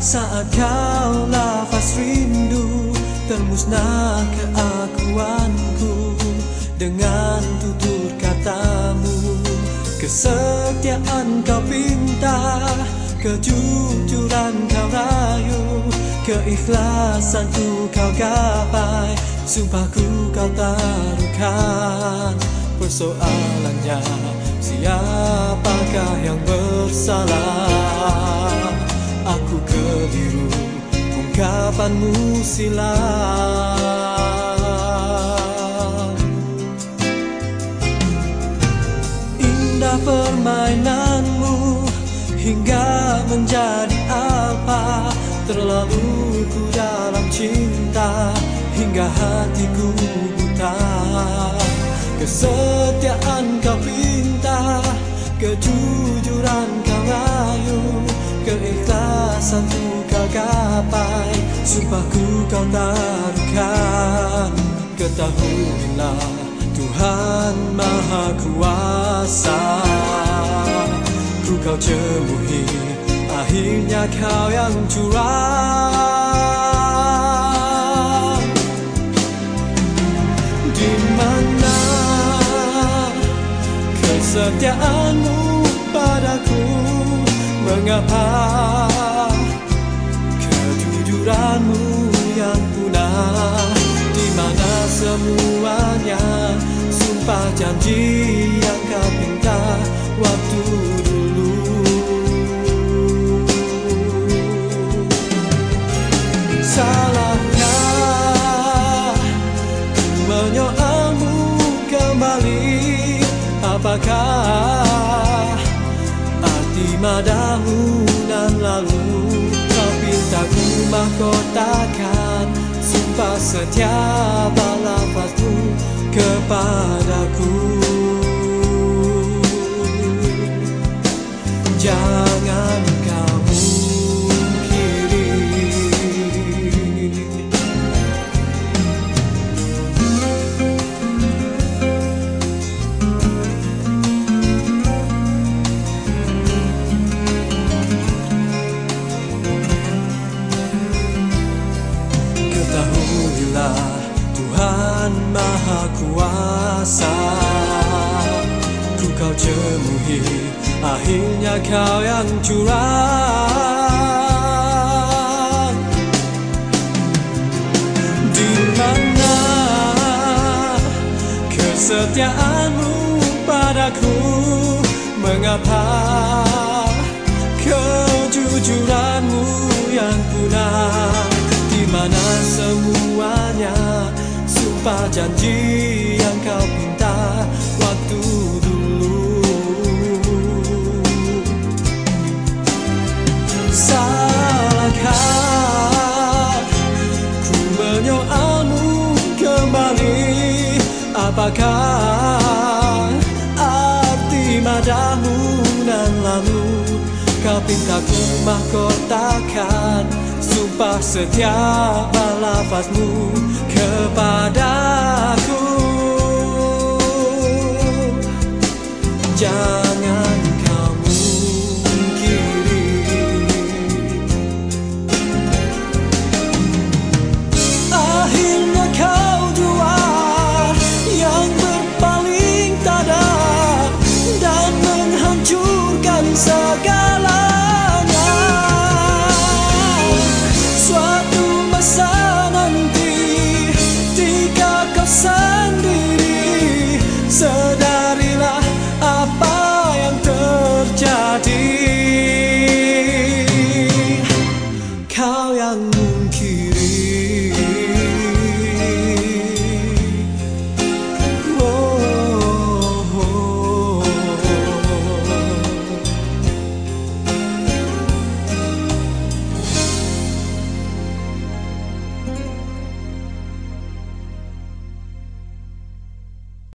Saat kau lafaz rindu Termusnah keakuanku. Dengan tutur katamu Kesetiaan kau pinta Kejujuran kau rayu Keikhlasanku kau gapai. Sumpahku kau taruhkan Persoalannya. Siapakah yang bersalah Silam. Indah permainanmu Hingga menjadi apa? Terlalu ku dalam cinta Hingga hatiku buta. Kesetiaan kau pinta Kejujuran kau rayu Keikhlasan ku kau Sumpahku kau taruhkan Ketahuilah Tuhan Maha Kuasa. Ku kau cemuhi Akhirnya kau yang curang. Di mana kesetiaanmu padaku? Mengapa kejujuranmu yang punah Di mana semuanya sumpah janji yang kau minta waktu dulu. Salahkah ku menyoalmu kembali Apakah arti madahunan lalu mahkotakan Sumpah setia Ku kau cemuhi Akhirnya kau yang curang. Di mana kesetiaanmu padaku? Mengapa kejujuranmu yang punah? Di mana semuanya? Sumpah janji yang kau pinta waktu dulu. Salahkah ku menyoalmu kembali? Apakah arti madahunan lalu? Kau pintaku mahkotakan Sumpah setia balapasmu sun.